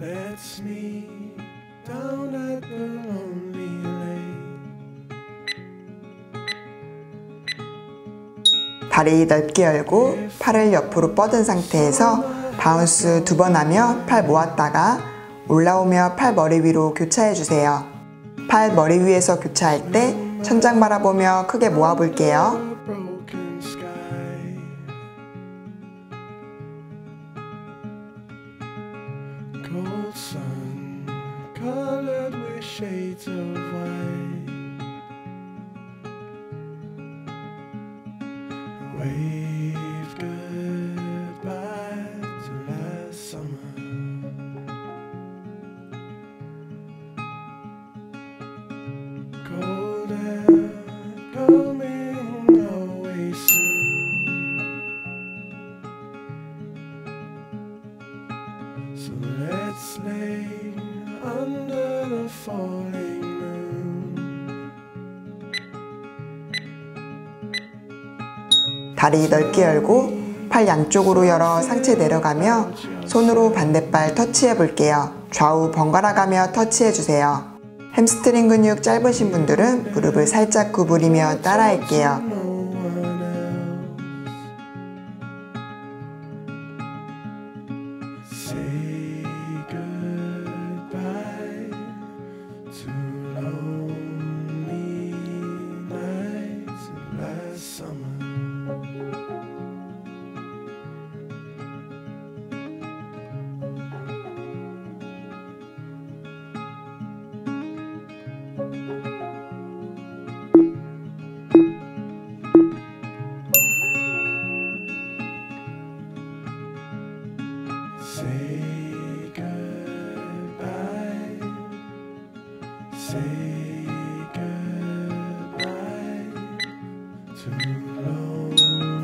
lets me down at the lonely lake. 다리 넓게 열고 팔을 옆으로 뻗은 상태에서 bounce 두 번 하며 팔 모았다가 올라오며 팔 머리 위로 교차해 주세요. 팔 머리 위에서 교차할 때 천장 바라보며 크게 모아 볼게요. 다리 넓게 열고 팔 양쪽으로 열어 상체 내려가며 손으로 반대발 터치해 볼게요. 좌우 번갈아 가며 터치해 주세요. 햄스트링 근육 짧으신 분들은 무릎을 살짝 구부리며 따라할게요.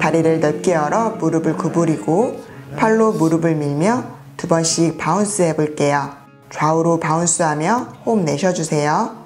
다리를 넓게 열어 무릎을 구부리고 팔로 무릎을 밀며 두 번씩 bounce 해볼게요. 좌우로 bounce하며 호흡 내쉬어주세요.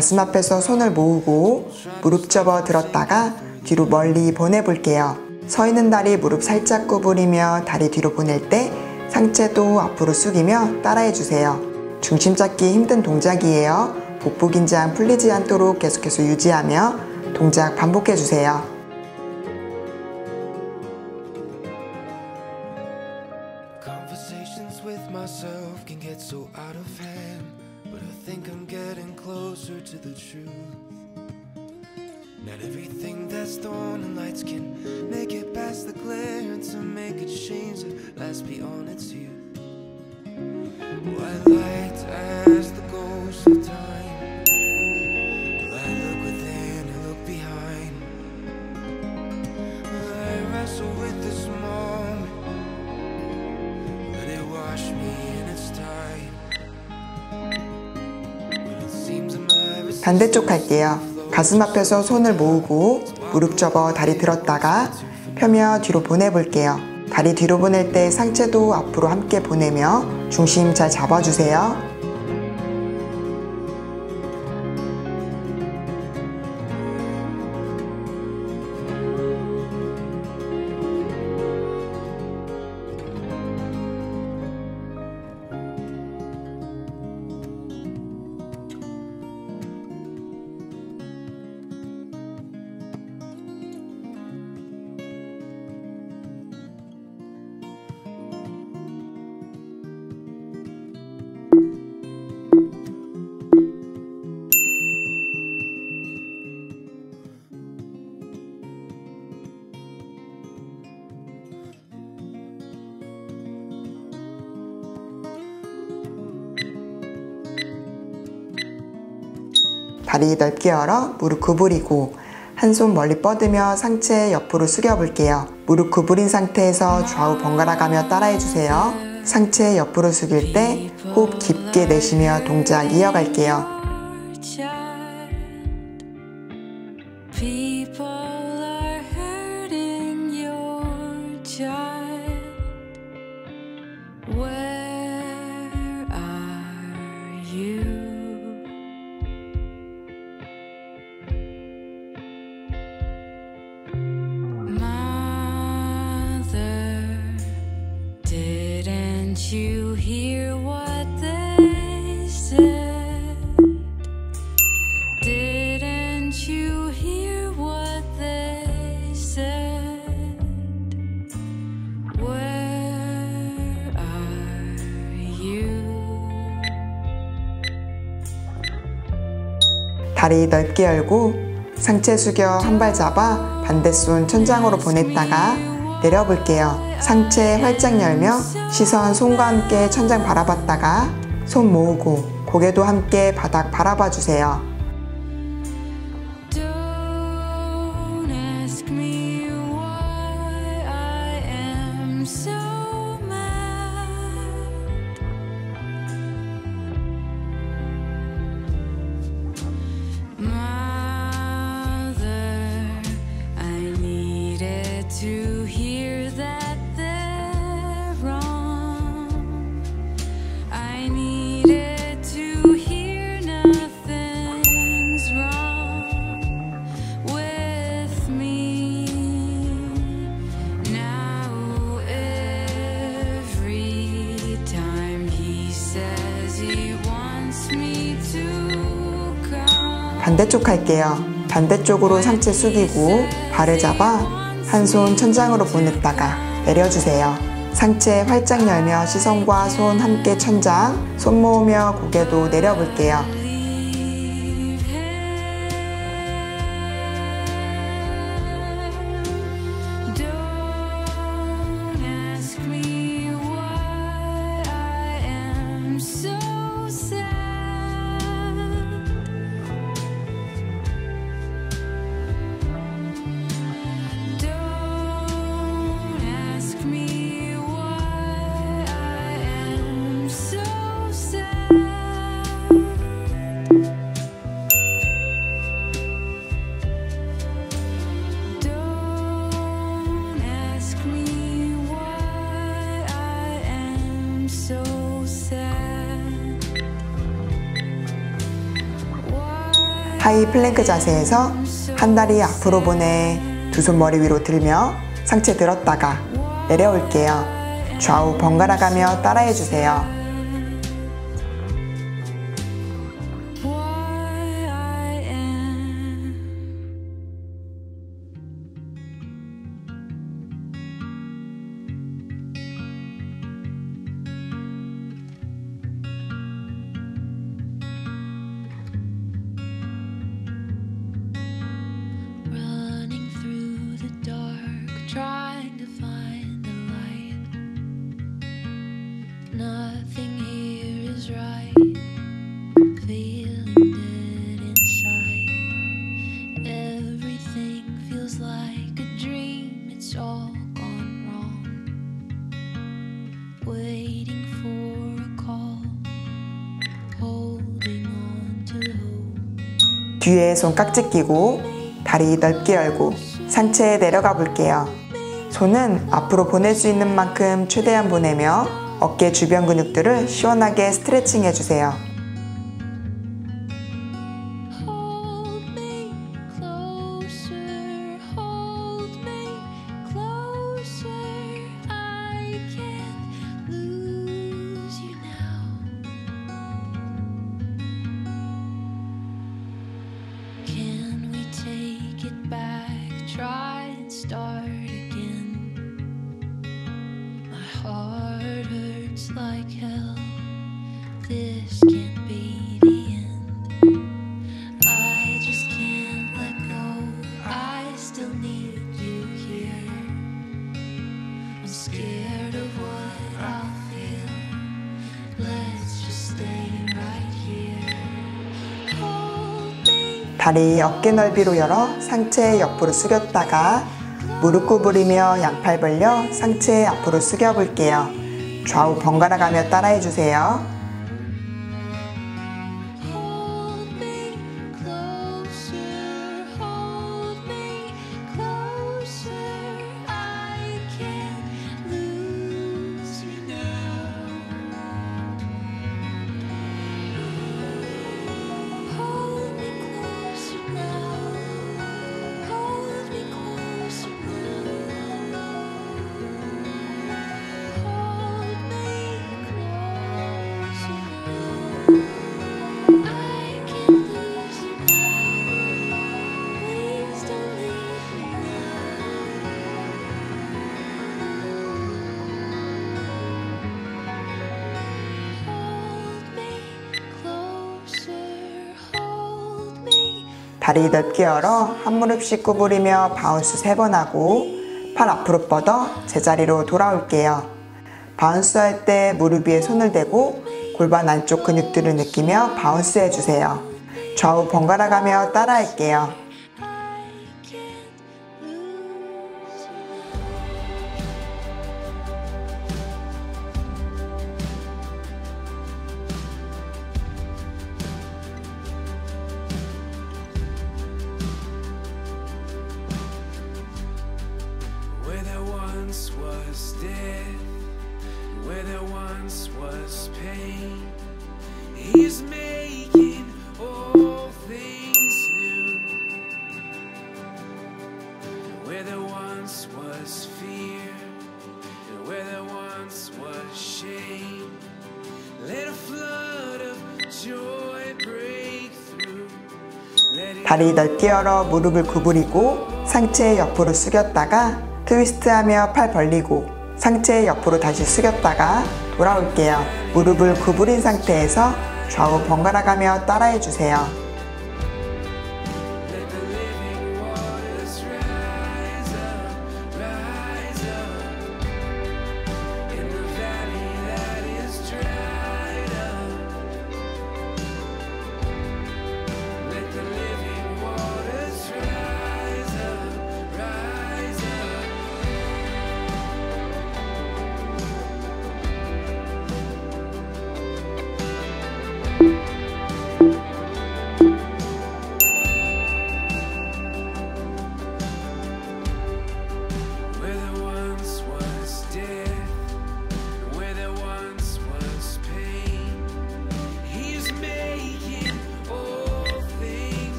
가슴 앞에서 손을 모으고 무릎 접어 들었다가 뒤로 멀리 보내볼게요. 서 있는 다리 무릎 살짝 구부리며 다리 뒤로 보낼 때 상체도 앞으로 숙이며 따라해주세요. 중심 잡기 힘든 동작이에요. 복부 긴장 풀리지 않도록 계속해서 유지하며 동작 반복해주세요. My 반대쪽 할게요. 가슴 앞에서 손을 모으고 무릎 접어 다리 들었다가 펴며 뒤로 보내볼게요. 다리 뒤로 보낼 때 상체도 앞으로 함께 보내며 중심 잘 잡아주세요. 다리 넓게 열어 무릎 구부리고 한 손 멀리 뻗으며 상체 옆으로 숙여 볼게요. 무릎 구부린 상태에서 좌우 번갈아 가며 따라해 주세요. 상체 옆으로 숙일 때 호흡 깊게 내쉬며 동작 이어갈게요. 다리 넓게 열고 상체 숙여 한 발 잡아 반대손 천장으로 보냈다가 내려 볼게요. 상체 활짝 열며 시선 손과 함께 천장 바라봤다가 손 모으고 고개도 함께 바닥 바라봐 주세요. 반대쪽 할게요. 반대쪽으로 상체 숙이고 발을 잡아 한 손 천장으로 보냈다가 내려주세요. 상체 활짝 열며 시선과 손 함께 천장, 손 모으며 고개도 내려볼게요. high plank 자세에서 한 다리 앞으로 보내 두 손 머리 위로 들며 상체 들었다가 내려올게요. 좌우 번갈아 가며 따라해 주세요. 뒤에 손 깍지 끼고 다리 넓게 열고 상체에 내려가 볼게요. 손은 앞으로 보낼 수 있는 만큼 최대한 보내며 어깨 주변 근육들을 시원하게 스트레칭 해주세요. 다리 어깨 넓이로 열어 상체 옆으로 숙였다가 무릎 구부리며 양팔 벌려 상체 앞으로 숙여 볼게요. 좌우 번갈아 가며 따라해 주세요. 다리 넓게 열어 한 무릎씩 구부리며 bounce 세번 하고 팔 앞으로 뻗어 제자리로 돌아올게요. bounce 할 때 무릎 위에 손을 대고 골반 안쪽 근육들을 느끼며 bounce 해주세요. 좌우 번갈아 가며 따라 할게요. Once was pain, He's making all things new. Where there once was fear, and where there once was shame, let a flood of joy break through. 다리 넓게 열어 무릎을 구부리고 상체 옆으로 숙였다가 트위스트하며 팔 벌리고 상체 옆으로 다시 숙였다가 돌아올게요. 무릎을 구부린 상태에서 좌우 번갈아 가며 따라해 주세요.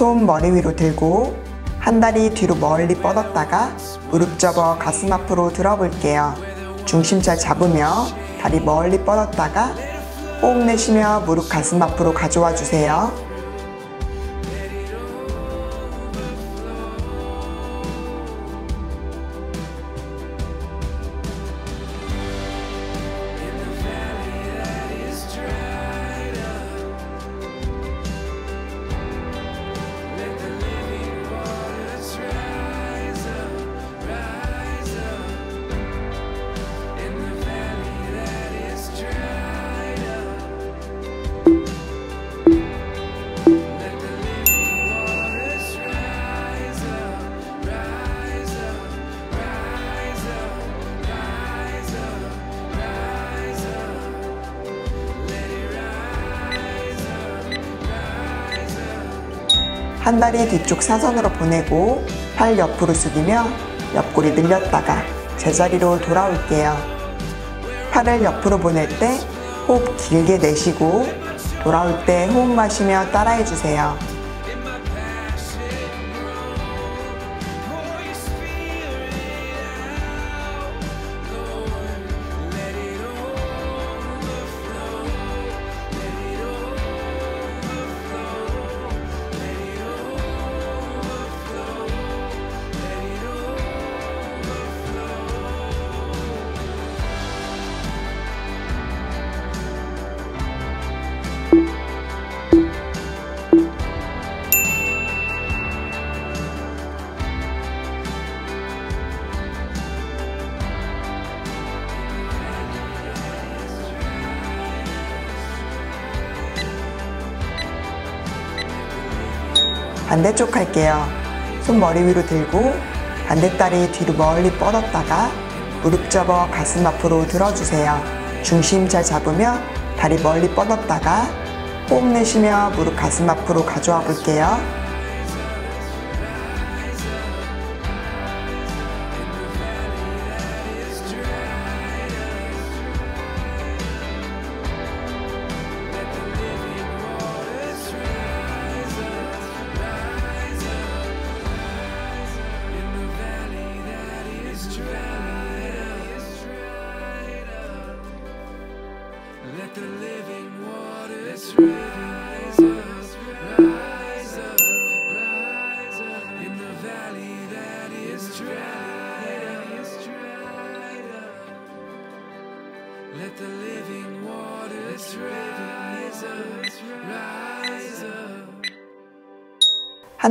손 머리 위로 들고 한 다리 뒤로 멀리 뻗었다가 무릎 접어 가슴 앞으로 들어볼게요. 중심 잘 잡으며 다리 멀리 뻗었다가 호흡 내쉬며 무릎 가슴 앞으로 가져와 주세요. 한 다리 뒤쪽 사선으로 보내고 팔 옆으로 숙이며 옆구리 늘렸다가 제자리로 돌아올게요. 팔을 옆으로 보낼 때 호흡 길게 내쉬고 돌아올 때 호흡 마시며 따라해 주세요. 반대쪽 할게요. 손 머리 위로 들고 반대다리 뒤로 멀리 뻗었다가 무릎 접어 가슴 앞으로 들어주세요. 중심 잘 잡으며 다리 멀리 뻗었다가 호흡 내쉬며 무릎 가슴 앞으로 가져와 볼게요.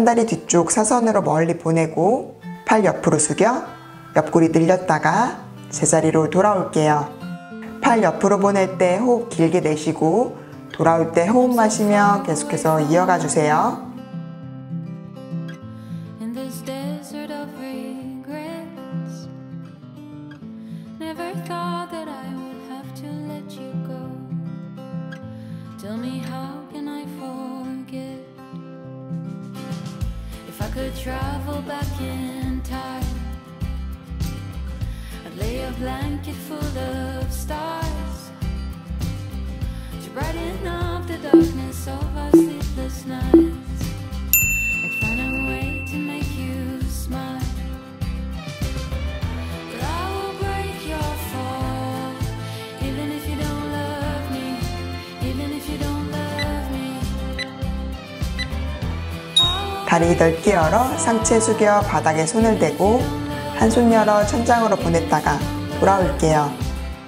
다리 뒤쪽 사선으로 멀리 보내고 팔 옆으로 숙여 옆구리 늘렸다가 제자리로 돌아올게요. 팔 옆으로 보낼 때 호흡 길게 내쉬고 돌아올 때 호흡 마시며 계속해서 이어가 주세요. in this desert could travel back in time, I'd lay a blanket full of stars to brighten up the darkness of our sleepless nights. I'd find a way to make you smile. 다리 넓게 열어 상체 숙여 바닥에 손을 대고 한 손 열어 천장으로 보냈다가 돌아올게요.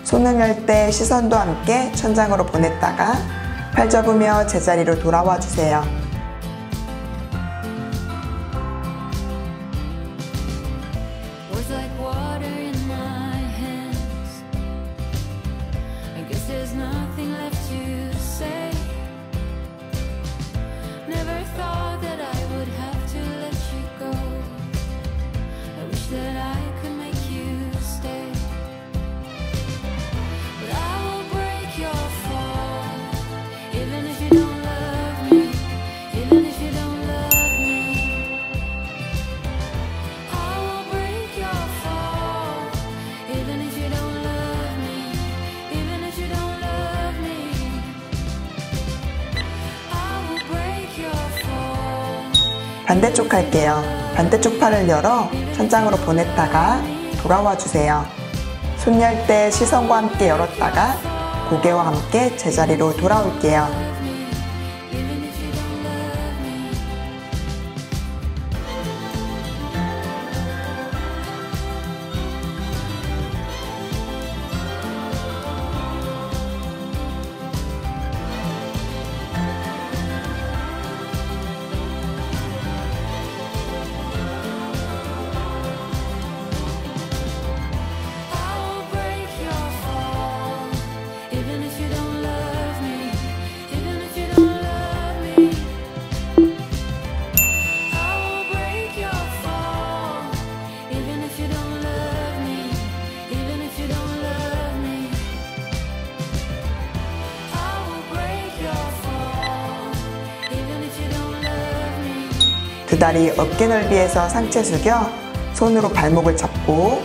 손을 열 때 시선도 함께 천장으로 보냈다가 팔 접으며 제자리로 돌아와 주세요. 반대쪽 할게요. 반대쪽 팔을 열어 천장으로 보냈다가 돌아와 주세요. 손 열 때 시선과 함께 열었다가 고개와 함께 제자리로 돌아올게요. 다리 어깨 넓이에서 상체 숙여 손으로 발목을 잡고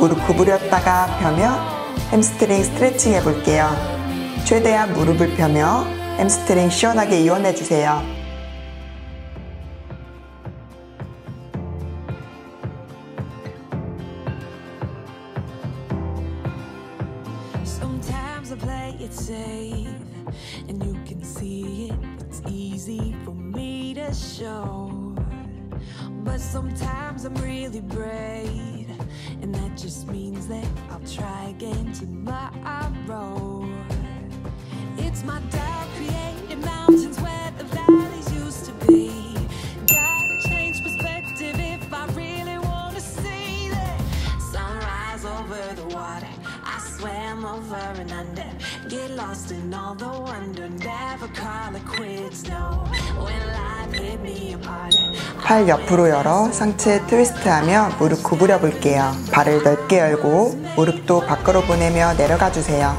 무릎 구부렸다가 펴며 햄스트링 스트레칭 해볼게요. 최대한 무릎을 펴며 햄스트링 시원하게 이완해 주세요. 팔 옆으로 열어 상체 트위스트하며 무릎 구부려 볼게요. 발을 넓게 열고 무릎도 밖으로 보내며 내려가 주세요.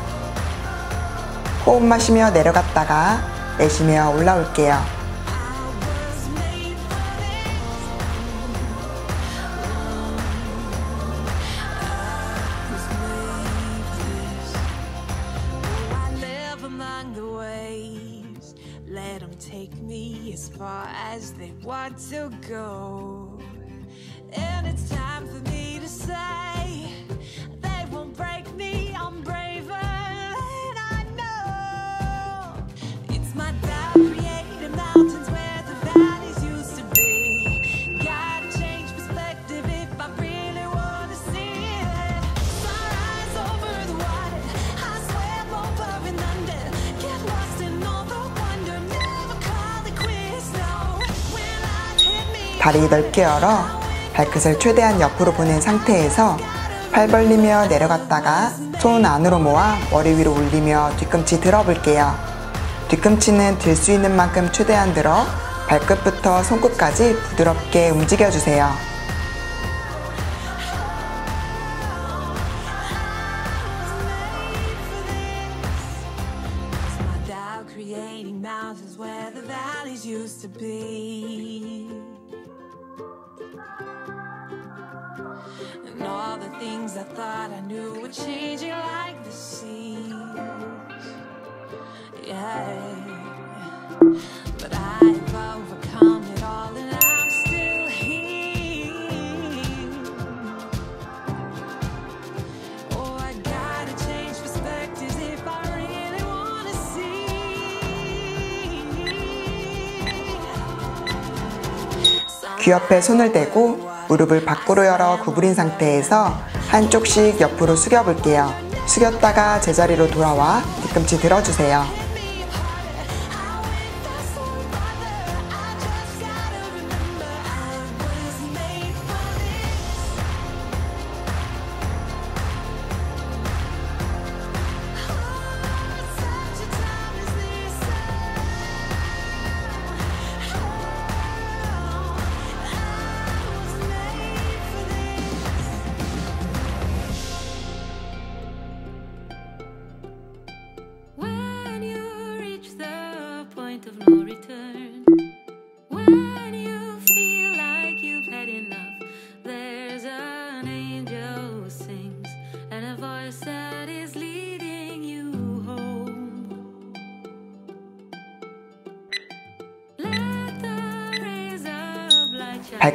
호흡 마시며 내려갔다가 내쉬며 올라올게요. 넓게 열어 발끝을 최대한 옆으로 보낸 상태에서 팔 벌리며 내려갔다가 손 안으로 모아 머리 위로 올리며 뒤꿈치 들어볼게요. 뒤꿈치는 들 수 있는 만큼 최대한 들어 발끝부터 손끝까지 부드럽게 움직여주세요. 귀 옆에 손을 대고 무릎을 밖으로 열어 구부린 상태에서 한쪽씩 옆으로 숙여 볼게요. 숙였다가 제자리로 돌아와 뒤꿈치 들어주세요.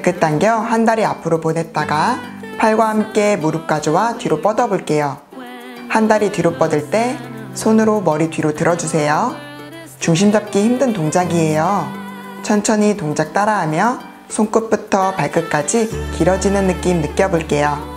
발끝 당겨 한 다리 앞으로 보냈다가 팔과 함께 무릎 가져와 뒤로 뻗어 볼게요. 한 다리 뒤로 뻗을 때 손으로 머리 뒤로 들어주세요. 중심 잡기 힘든 동작이에요. 천천히 동작 따라하며 손끝부터 발끝까지 길어지는 느낌 느껴볼게요.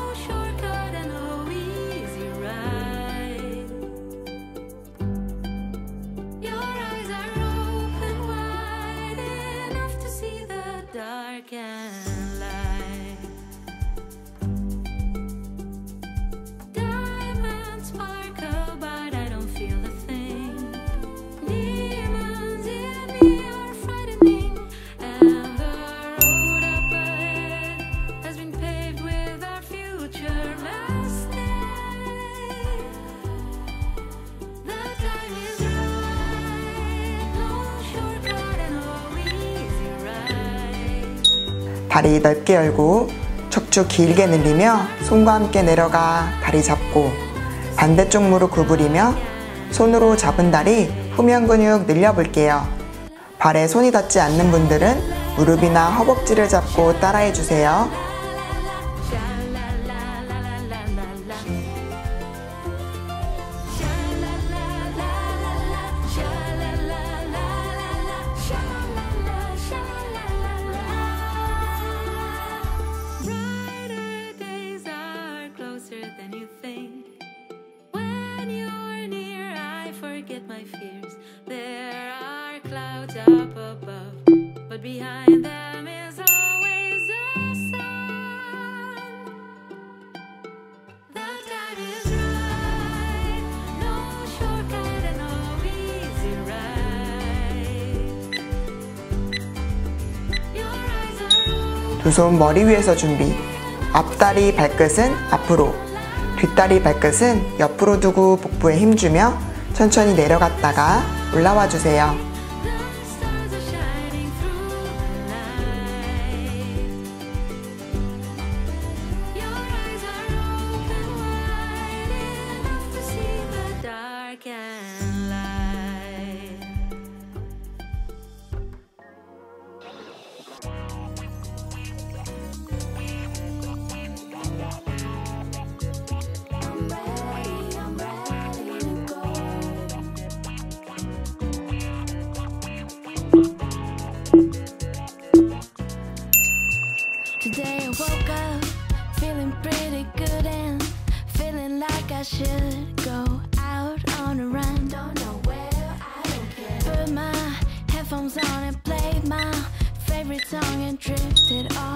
다리 넓게 열고 척추 길게 늘리며 손과 함께 내려가 다리 잡고 반대쪽 무릎 구부리며 손으로 잡은 다리 후면 근육 늘려볼게요. 발에 손이 닿지 않는 분들은 무릎이나 허벅지를 잡고 따라해 주세요. 두 손 머리 위에서 준비. 앞다리 발끝은 앞으로, 뒷다리 발끝은 옆으로 두고 복부에 힘주며 천천히 내려갔다가 올라와 주세요.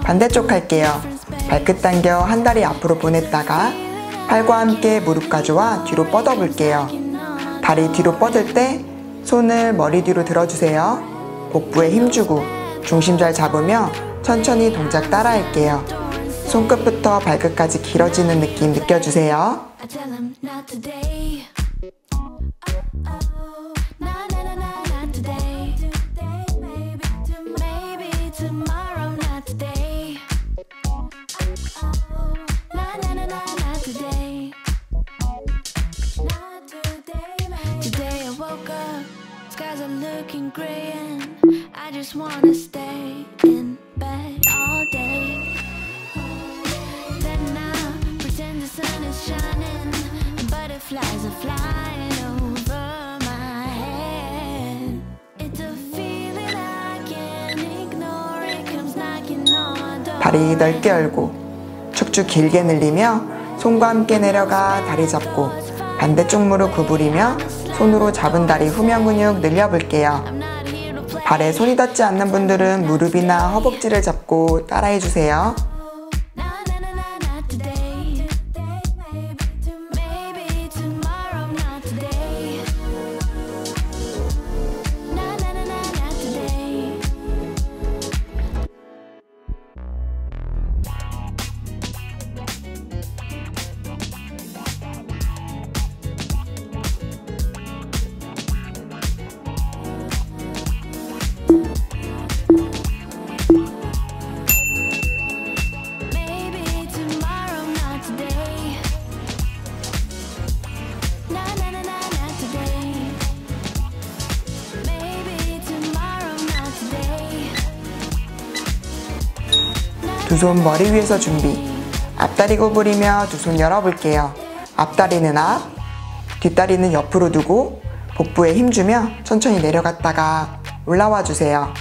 반대쪽 할게요. 발끝 당겨 한 다리 앞으로 보냈다가 팔과 함께 무릎 가져와 뒤로 뻗어 볼게요. 다리 뒤로 뻗을 때 손을 머리 뒤로 들어주세요. 복부에 힘주고 중심 잘 잡으며 천천히 동작 따라 할게요. 손끝부터 발끝까지 길어지는 느낌 느껴주세요. Just wanna stay in bed all day. Then I pretend the sun is shining, and butterflies are flying over my head. It's a feeling I can't ignore. It comes knocking on the door. 다리 넓게 열고 척추 길게 늘리며 손과 함께 내려가 다리 잡고 반대쪽 무릎 구부리며 손으로 잡은 다리 후면 근육 늘려볼게요. 발에 손이 닿지 않는 분들은 무릎이나 허벅지를 잡고 따라해 주세요. 손 머리 위에서 준비. 앞다리 구부리며 두 손 열어볼게요. 앞다리는 앞, 뒷다리는 옆으로 두고 복부에 힘주며 천천히 내려갔다가 올라와 주세요.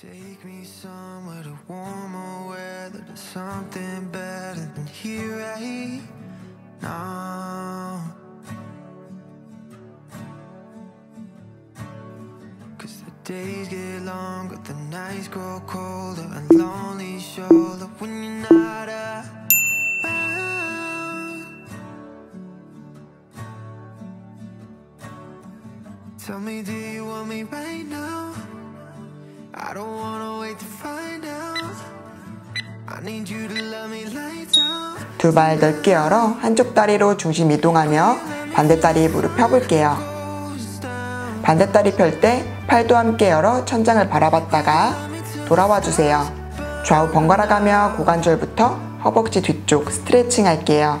Take me somewhere to warmer weather, to something better than here right now. Cause the days get longer, the nights grow colder, and lonely shoulder when you're not around. Tell me, do you want me right now? I don't wanna wait to find out. I need you to love me lights out. 두발 넓게 열어 한쪽 다리로 중심 이동하며 반대 다리 무릎 펴볼게요. Down. 반대 다리 펼 때 팔도 함께 열어 천장을 바라봤다가 돌아와 주세요. 좌우 번갈아 가며 고관절부터 허벅지 뒤쪽 스트레칭 할게요.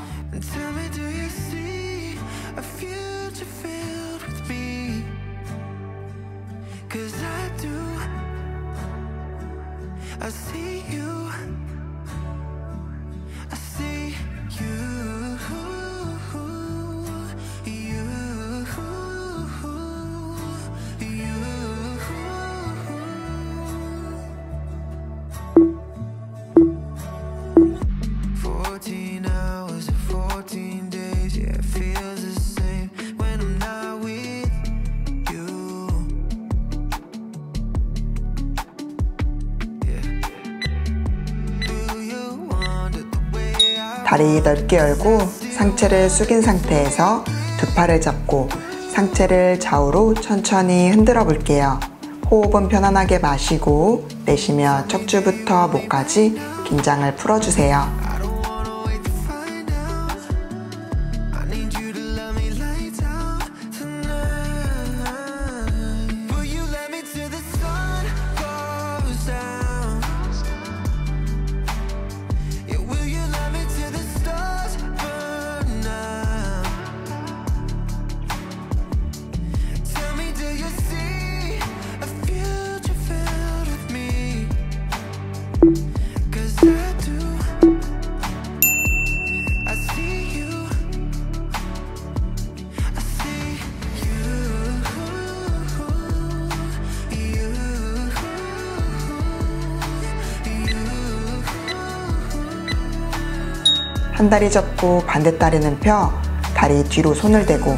넓게 열고 상체를 숙인 상태에서 두 팔을 잡고 상체를 좌우로 천천히 흔들어 볼게요. 호흡은 편안하게 마시고 내쉬며 척추부터 목까지 긴장을 풀어주세요. 한 다리 접고 반대 다리는 펴 다리 뒤로 손을 대고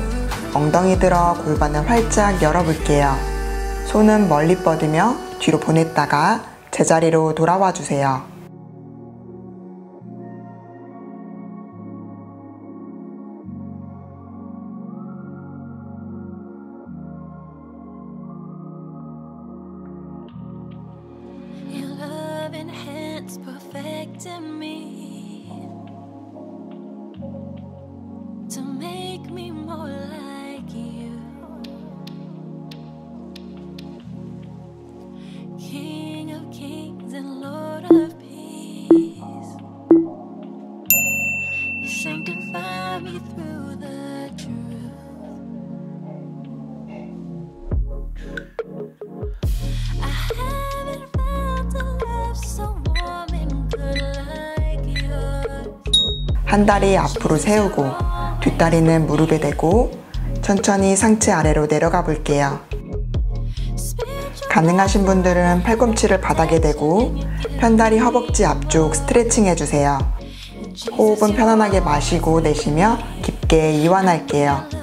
엉덩이 들어 골반을 활짝 열어볼게요. 손은 멀리 뻗으며 뒤로 보냈다가 제자리로 돌아와 주세요. 한 다리 앞으로 세우고 뒷다리는 무릎에 대고 천천히 상체 아래로 내려가 볼게요. 가능하신 분들은 팔꿈치를 바닥에 대고 편다리 허벅지 앞쪽 스트레칭 해주세요. 호흡은 편안하게 마시고 내쉬며 깊게 이완할게요.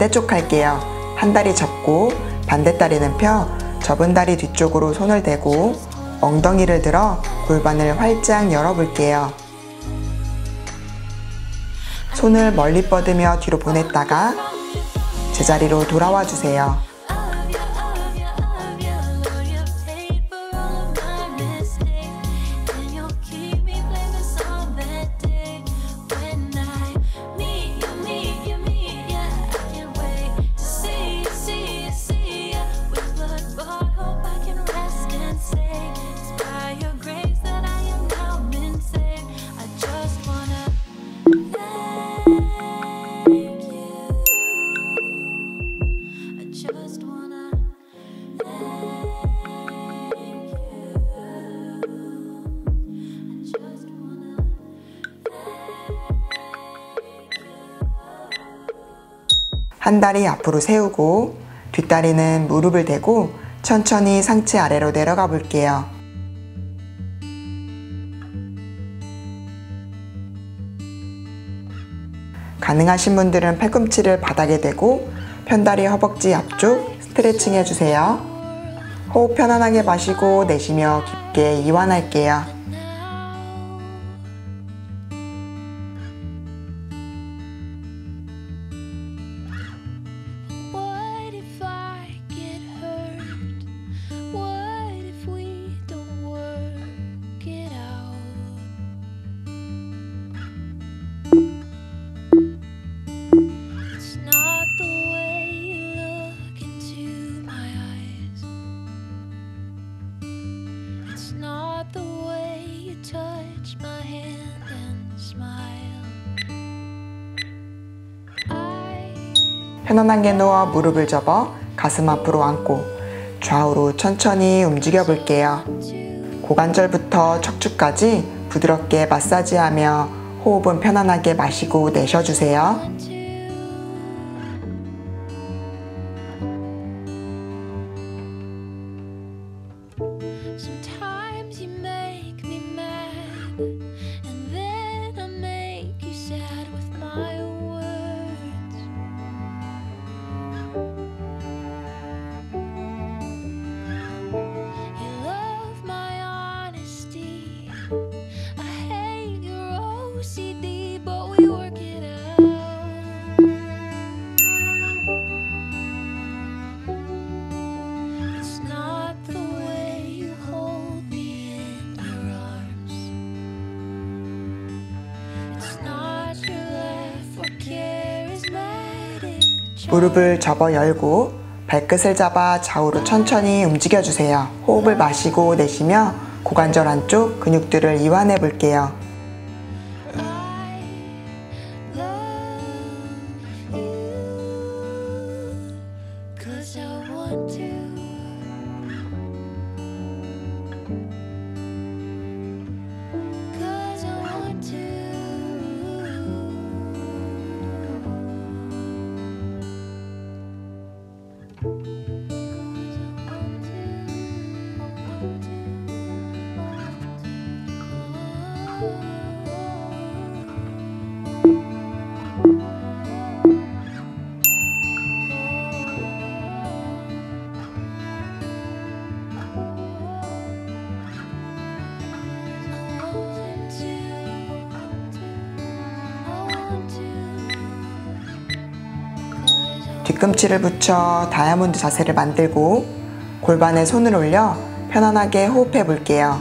반대쪽 할게요. 한 다리 접고 반대 다리는 펴 접은 다리 뒤쪽으로 손을 대고 엉덩이를 들어 골반을 활짝 열어볼게요. 손을 멀리 뻗으며 뒤로 보냈다가 제자리로 돌아와 주세요. 한 다리 앞으로 세우고 뒷다리는 무릎을 대고 천천히 상체 아래로 내려가 볼게요. 가능하신 분들은 팔꿈치를 바닥에 대고 편다리 허벅지 앞쪽 스트레칭 해주세요. 호흡 편안하게 마시고 내쉬며 깊게 이완할게요. 편안하게 누워 무릎을 접어 가슴 앞으로 안고 좌우로 천천히 움직여 볼게요. 고관절부터 척추까지 부드럽게 마사지하며 호흡은 편안하게 마시고 내쉬어주세요. 무릎을 접어 열고 발끝을 잡아 좌우로 천천히 움직여 주세요. 호흡을 마시고 내쉬며 고관절 안쪽 근육들을 이완해 볼게요. 뒤꿈치를 붙여 다이아몬드 자세를 만들고 골반에 손을 올려 편안하게 호흡해 볼게요.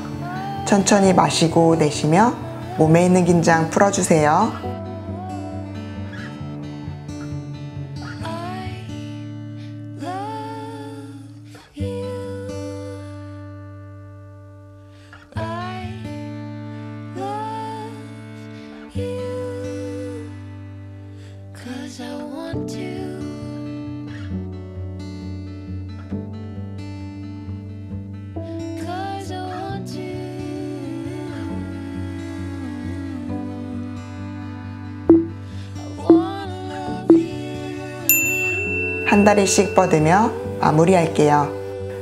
천천히 마시고 내쉬며 몸에 있는 긴장 풀어주세요. 다리씩 뻗으며 마무리할게요.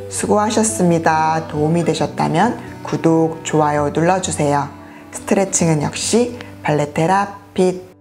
수고하셨습니다. 도움이 되셨다면 구독, 좋아요 눌러주세요. 스트레칭은 역시 발레테라 핏.